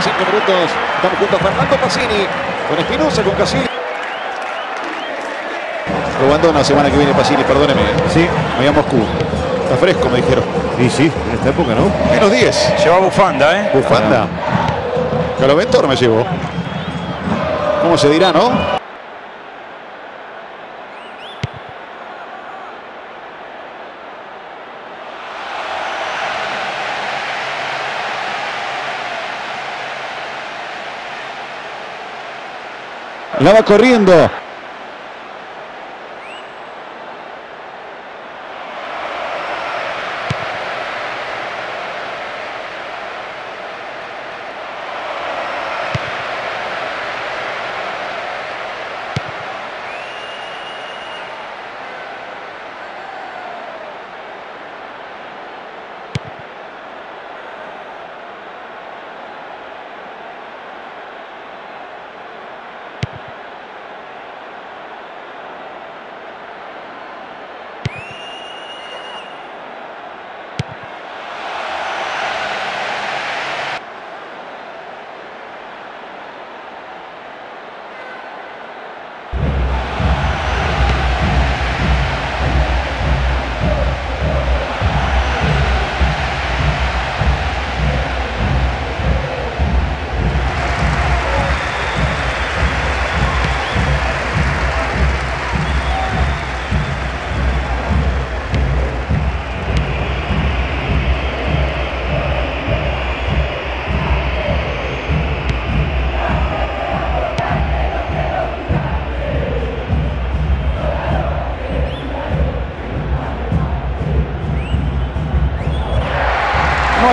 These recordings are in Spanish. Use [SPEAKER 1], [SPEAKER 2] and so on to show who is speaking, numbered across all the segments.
[SPEAKER 1] 45 minutos. Estamos junto a Fernando Pacini, con Espinosa, con Casilli. Lo abandona la semana que viene Pacini, perdóneme.
[SPEAKER 2] Sí.
[SPEAKER 1] Me voy a Moscú. Está fresco, me dijeron.
[SPEAKER 2] Y sí, en esta época, ¿no?
[SPEAKER 1] Menos 10.
[SPEAKER 3] Lleva bufanda, ¿eh?
[SPEAKER 1] Bufanda. Caloventor me llevó. ¿Cómo se dirá, no? La va corriendo.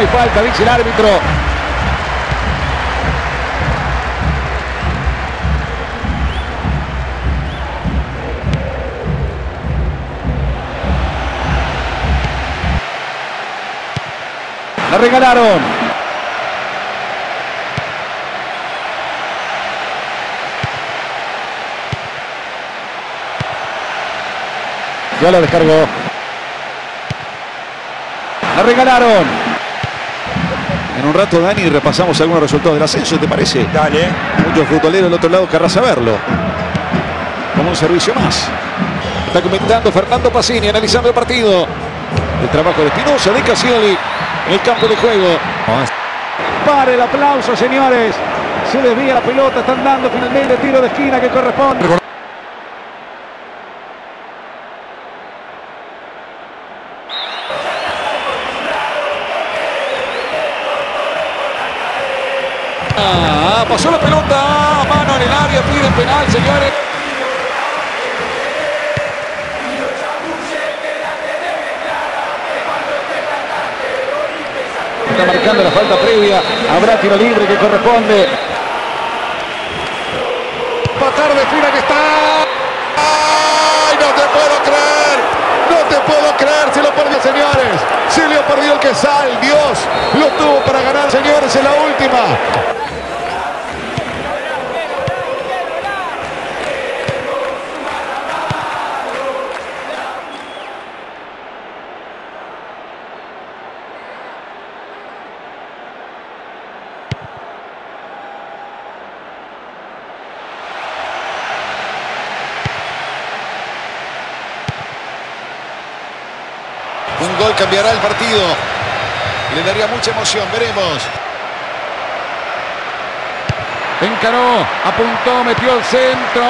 [SPEAKER 1] Falta, dice el árbitro. La regalaron. Ya la descargó. La regalaron. En un rato, Dani, repasamos algunos resultados del ascenso, ¿te parece?
[SPEAKER 3] Dale.
[SPEAKER 1] Muchos futboleros del otro lado querrá saberlo. Como un servicio más. Está comentando Fernando Pacini, analizando el partido. El trabajo de Espinosa, de Casioli, en el campo de juego. Para el aplauso, señores. Se desvía la pelota, están dando finalmente el tiro de esquina que corresponde. Ah, pasó la pelota, mano en el área, pide penal, señores. Está marcando la falta previa, habrá tiro libre que corresponde. Patar de fina que está. ¡Ay, no te puedo creer! No te puedo creer, se lo perdió, señores. Se le perdió el que sal, Dios. Lo tuvo para ganar, señores, en la última. Un gol cambiará el partido. Le daría mucha emoción, veremos. Encaró, apuntó, metió el centro.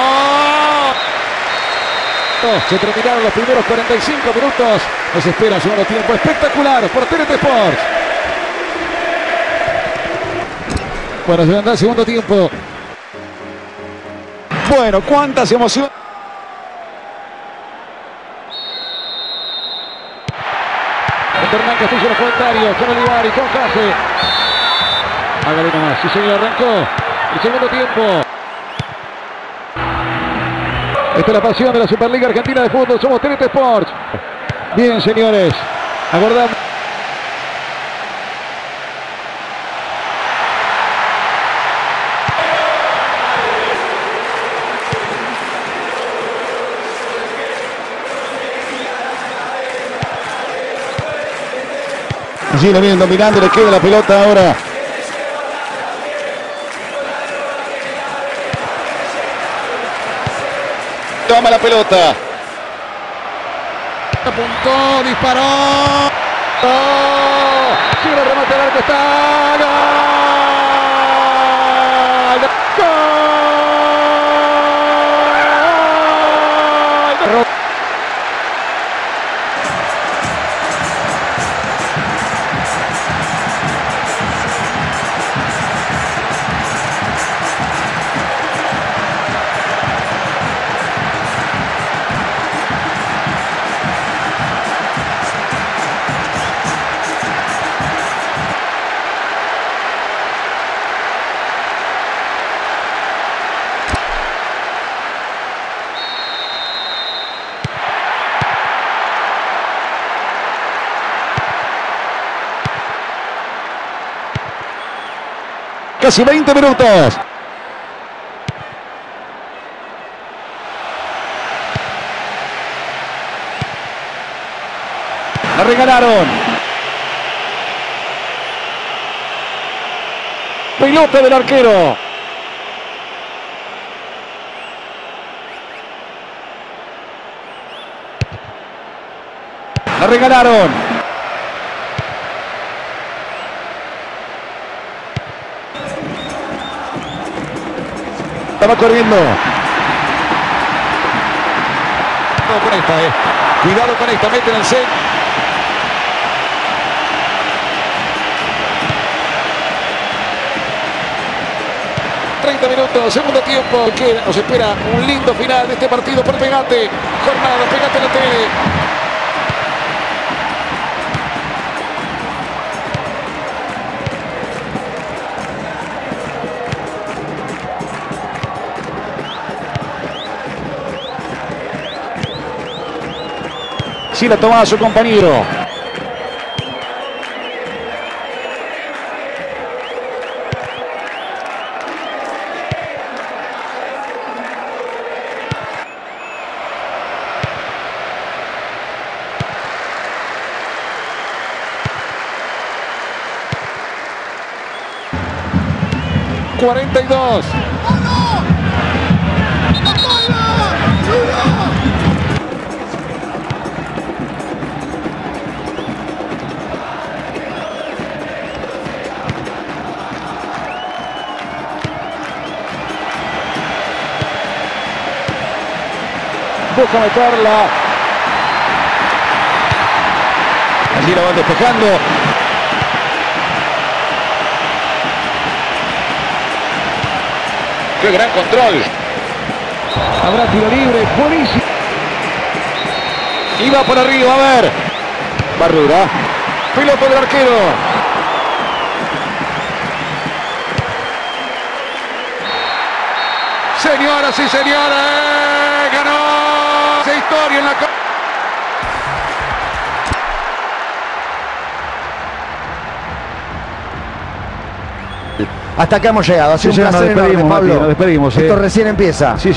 [SPEAKER 1] Se terminaron los primeros 45 minutos. Nos espera un segundo tiempo espectacular por TNT Sports. Bueno, se vendrá el segundo tiempo. Bueno, cuántas emociones. Hernán Castillo los comentarios con Olivari, con Case. Hágale nomás. Sí, señor, arrancó el segundo tiempo. Esta es la pasión de la Superliga Argentina de Fútbol. Somos TNT Sports. Bien, señores. Aguardamos. Gina viene dominando, le queda la pelota ahora. Toma la pelota.
[SPEAKER 3] Apuntó, disparó.
[SPEAKER 1] Oh, remate al está. Casi 20 minutos. La regalaron. Pelota del arquero. La regalaron. Estaba corriendo. Cuidado con esta, eh. Cuidado con esta, meten el set. ...30 minutos, segundo tiempo... ...que nos espera un lindo final de este partido por Pegate... ...jornada, Pegate la tele... Si la tomaba su compañero. ¡42! empuja a meterla. Allí la van despejando. ¡Qué gran control! Habrá tiro libre, buenísimo. Iba por arriba, a ver. Barrura. Piloto del arquero. Señoras y señores, ganó esa historia en la
[SPEAKER 4] Hasta acá hemos llegado. Ha sido
[SPEAKER 2] Sí,
[SPEAKER 4] un
[SPEAKER 2] sí, nos
[SPEAKER 4] placer enorme,
[SPEAKER 2] despedimos,
[SPEAKER 4] Pablo.
[SPEAKER 2] Nos despedimos,
[SPEAKER 4] Esto
[SPEAKER 2] eh.
[SPEAKER 4] recién empieza.
[SPEAKER 2] Sí,